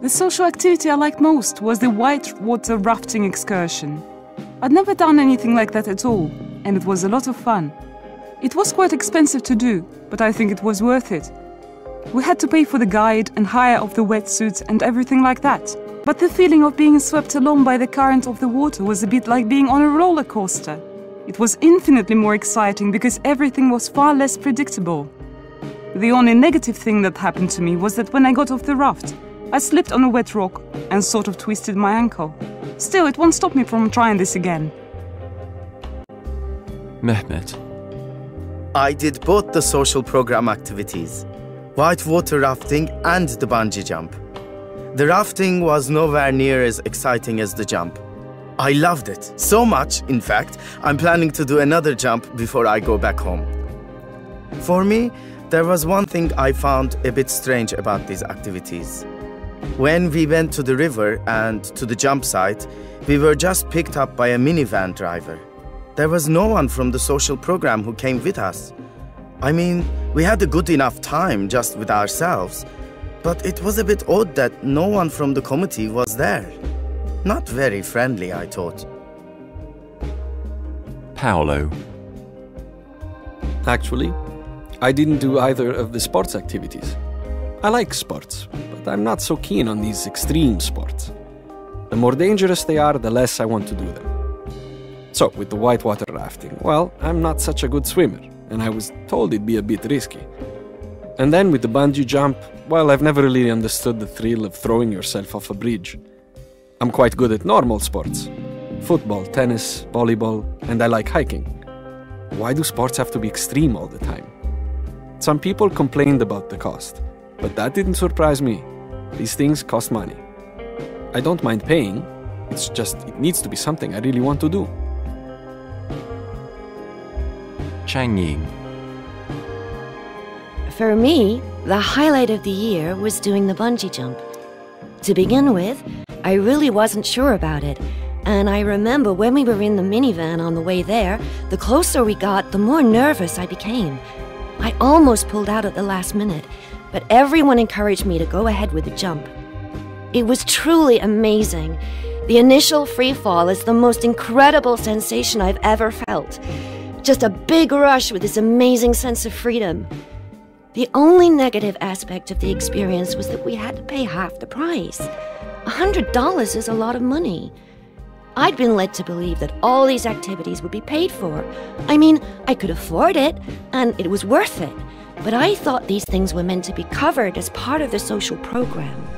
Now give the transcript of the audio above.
The social activity I liked most was the whitewater rafting excursion. I'd never done anything like that at all, and it was a lot of fun. It was quite expensive to do, but I think it was worth it. We had to pay for the guide and hire of the wetsuits and everything like that. But the feeling of being swept along by the current of the water was a bit like being on a roller coaster. It was infinitely more exciting because everything was far less predictable. The only negative thing that happened to me was that when I got off the raft, I slipped on a wet rock and sort of twisted my ankle. Still, it won't stop me from trying this again. Mehmet. I did both the social program activities white water rafting and the bungee jump. The rafting was nowhere near as exciting as the jump. I loved it so much, in fact, I'm planning to do another jump before I go back home. For me, there was one thing I found a bit strange about these activities. When we went to the river and to the jump site, we were just picked up by a minivan driver. There was no one from the social program who came with us. I mean, we had a good enough time just with ourselves, but it was a bit odd that no one from the committee was there. Not very friendly, I thought. Paolo. Actually, I didn't do either of the sports activities. I like sports, but I'm not so keen on these extreme sports. The more dangerous they are, the less I want to do them. So, with the whitewater rafting, well, I'm not such a good swimmer, and I was told it'd be a bit risky. And then with the bungee jump, well, I've never really understood the thrill of throwing yourself off a bridge. I'm quite good at normal sports football, tennis, volleyball, and I like hiking. Why do sports have to be extreme all the time? Some people complained about the cost, but that didn't surprise me. These things cost money. I don't mind paying, it's just it needs to be something I really want to do. Chang Ying. For me, the highlight of the year was doing the bungee jump. To begin with, I really wasn't sure about it, and I remember when we were in the minivan on the way there, the closer we got, the more nervous I became. I almost pulled out at the last minute, but everyone encouraged me to go ahead with the jump. It was truly amazing. The initial free fall is the most incredible sensation I've ever felt. Just a big rush with this amazing sense of freedom. The only negative aspect of the experience was that we had to pay half the price. A $100 is a lot of money. I'd been led to believe that all these activities would be paid for. I mean, I could afford it, and it was worth it. But I thought these things were meant to be covered as part of the social program.